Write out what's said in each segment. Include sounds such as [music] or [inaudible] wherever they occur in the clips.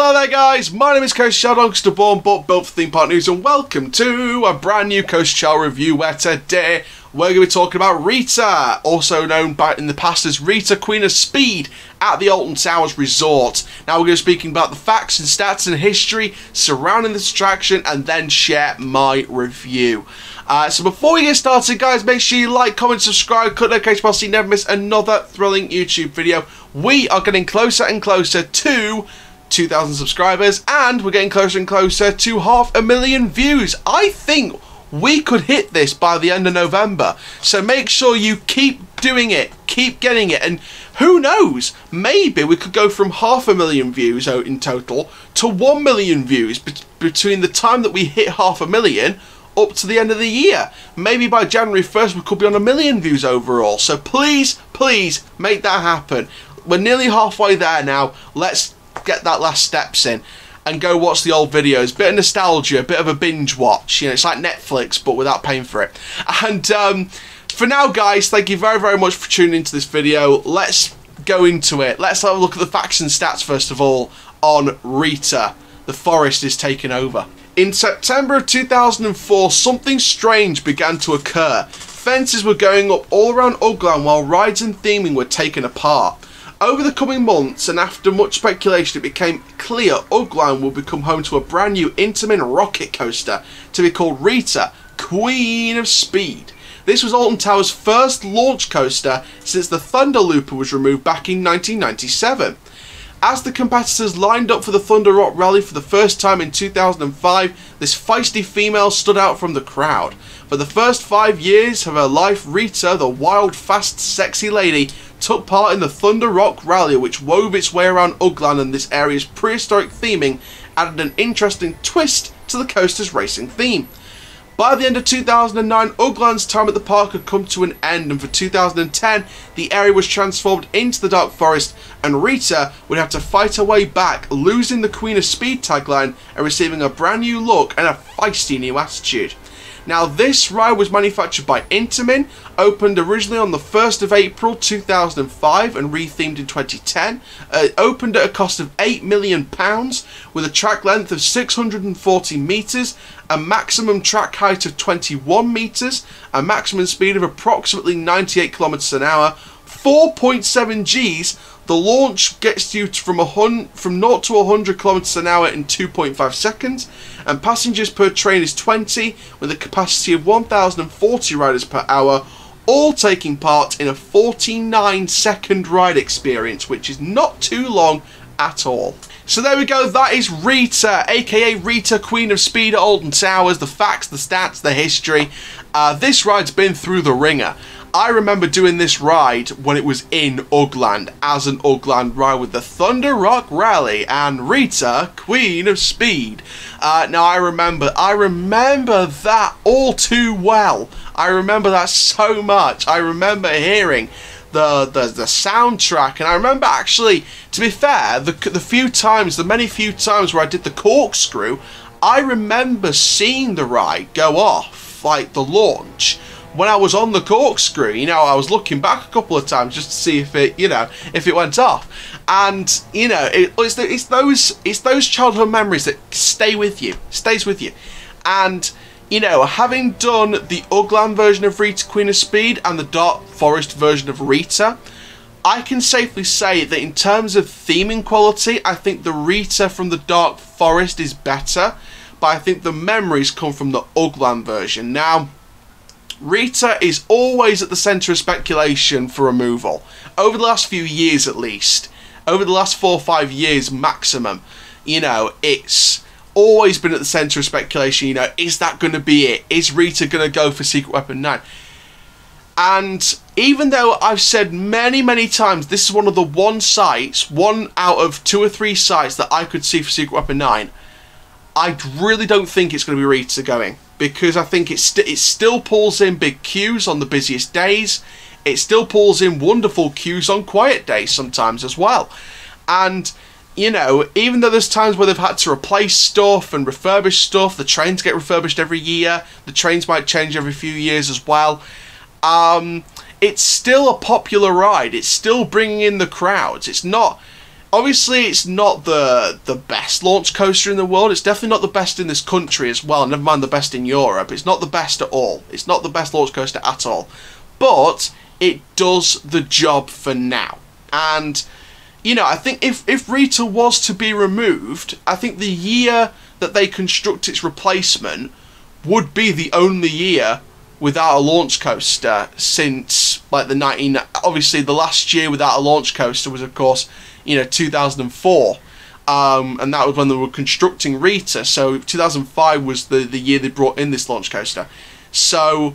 Hello there guys, my name is Coaster Chall Donkster Born but built for theme park news and welcome to a brand new Coaster Chall review where today we're going to be talking about Rita, also known by in the past as Rita Queen of Speed at the Alton Towers Resort. Now we're going to be speaking about the facts and stats and history surrounding this attraction and then share my review. Uh, so before we get started guys, make sure you like, comment, subscribe, click the notification bell so you never miss another thrilling YouTube video. We are getting closer and closer to 2,000 subscribers, and we're getting closer and closer to half a million views. I think we could hit this by the end of November. So make sure you keep doing it, keep getting it, and who knows, maybe we could go from half a million views in total to 1 million views be between the time that we hit half a million up to the end of the year. Maybe by January 1st we could be on a million views overall. So please, please make that happen. We're nearly halfway there now. Let's get that last steps in and go watch the old videos. Bit of nostalgia, a bit of a binge watch. You know, it's like Netflix, but without paying for it. [laughs] And um, for now, guys, thank you very, very much for tuning into this video. Let's go into it. Let's have a look at the facts and stats, first of all, on Rita. The forest is taken over. In September of 2004, something strange began to occur. Fences were going up all around Ugland while rides and theming were taken apart. Over the coming months, and after much speculation, it became clear Ugland will become home to a brand new Intamin rocket coaster to be called Rita, Queen of Speed. This was Alton Tower's first launch coaster since the Thunder Looper was removed back in 1997. As the competitors lined up for the Thunder Rock Rally for the first time in 2005, this feisty female stood out from the crowd. For the first five years of her life, Rita, the wild, fast, sexy lady, took part in the Thunder Rock Rally, which wove its way around Ugland and this area's prehistoric theming added an interesting twist to the coaster's racing theme. By the end of 2009, Ugland's time at the park had come to an end, and for 2010, the area was transformed into the Dark Forest, and Rita would have to fight her way back, losing the Queen of Speed tagline and receiving a brand new look and a feisty new attitude. Now this ride was manufactured by Intamin, opened originally on the 1st of April 2005 and rethemed in 2010. Uh, it opened at a cost of £8 million with a track length of 640 metres, a maximum track height of 21 metres, a maximum speed of approximately 98 kilometres an hour, 4.7 Gs the launch gets you from a hun- from 0 to 100 kilometers an hour in 2.5 seconds, and passengers per train is 20, with a capacity of 1,040 riders per hour, all taking part in a 49 second ride experience, which is not too long at all. So there we go, that is Rita, aka Rita, Queen of Speed at Alton Towers, the facts, the stats, the history. Uh, this ride's been through the ringer. I remember doing this ride when it was in Ugland as an Ugland ride with the Thunder Rock Rally and Rita, Queen of Speed. Uh, now I remember, I remember that all too well. I remember that so much. I remember hearing the, the the soundtrack, and I remember actually, to be fair, the the few times, the many few times where I did the corkscrew, I remember seeing the ride go off, like the launch when I was on the corkscrew, you know, I was looking back a couple of times just to see if it, you know, if it went off. And you know, it, it's, the, it's those it's those childhood memories that stay with you, stays with you. And you know, having done the Ugland version of Rita Queen of Speed and the Dark Forest version of Rita, I can safely say that in terms of theming quality, I think the Rita from the Dark Forest is better, but I think the memories come from the Ugland version. Now, Rita is always at the centre of speculation for removal. Over the last few years, at least. Over the last four or five years, maximum. You know, it's always been at the centre of speculation. You know, is that going to be it? Is Rita going to go for Secret Weapon 9? And even though I've said many, many times this is one of the one sites, one out of two or three sites that I could see for Secret Weapon 9, I really don't think it's going to be Rita going because I think it, st- it still pulls in big queues on the busiest days. It still pulls in wonderful queues on quiet days sometimes as well. And, you know, even though there's times where they've had to replace stuff and refurbish stuff, the trains get refurbished every year, the trains might change every few years as well. Um, it's still a popular ride. It's still bringing in the crowds. It's not obviously it's not the the best launch coaster in the world. It's definitely not the best in this country as well. Never mind the best in Europe. It's not the best at all. It's not the best launch coaster at all. But it does the job for now. And you know, I think if if Rita was to be removed, I think the year that they construct its replacement would be the only year without a launch coaster since like the 19 obviously the last year without a launch coaster was of course you know 2004 um, and that was when they were constructing Rita so 2005 was the the year they brought in this launch coaster so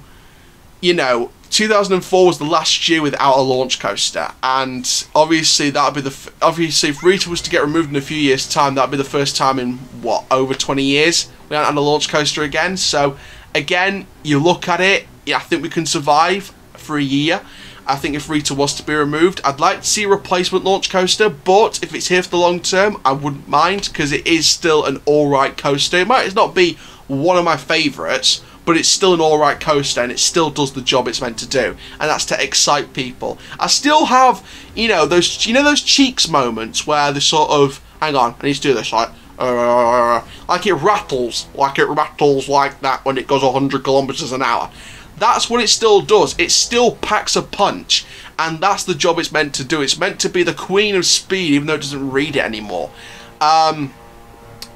you know 2004 was the last year without a launch coaster, and obviously that would be the obviously if Rita was to get removed in a few years' time, that'd be the first time in what over 20 years we haven't had a launch coaster again. So again, you look at it, yeah, I think we can survive for a year. I think if Rita was to be removed, I'd like to see a replacement launch coaster, but if it's here for the long term, I wouldn't mind because it is still an alright coaster. It might not be one of my favourites, but it's still an alright coaster and it still does the job it's meant to do, and that's to excite people. I still have, you know, those you know those cheeks moments where the sort of hang on, I need to do this like uh, like it rattles, like it rattles like that when it goes 100 kilometers an hour. That's what it still does. It still packs a punch, and that's the job it's meant to do. It's meant to be the queen of speed, even though it doesn't read it anymore. Um,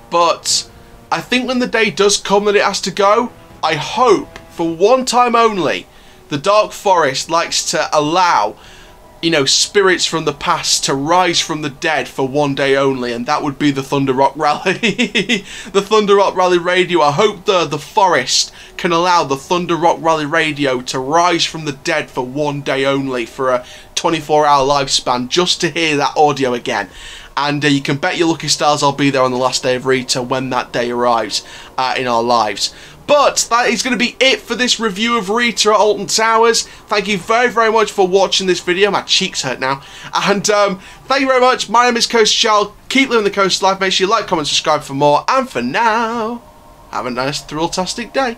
but I think when the day does come that it has to go, I hope, for one time only, the Dark Forest likes to allow, you know, spirits from the past to rise from the dead for one day only, and that would be the Thunder Rock Rally. [laughs] the Thunder Rock Rally Radio. I hope the, the Forest can allow the Thunder Rock Rally Radio to rise from the dead for one day only for a 24 hour lifespan just to hear that audio again and uh, you can bet your lucky stars I'll be there on the last day of Rita when that day arrives uh, in our lives. But that is going to be it for this review of Rita at Alton Towers. Thank you very, very much for watching this video. My cheeks hurt now. And um, thank you very much. My name is Coaster Chall. Keep living the coast life. Make sure you like, comment, subscribe for more. And for now, have a nice, thrill-tastic day.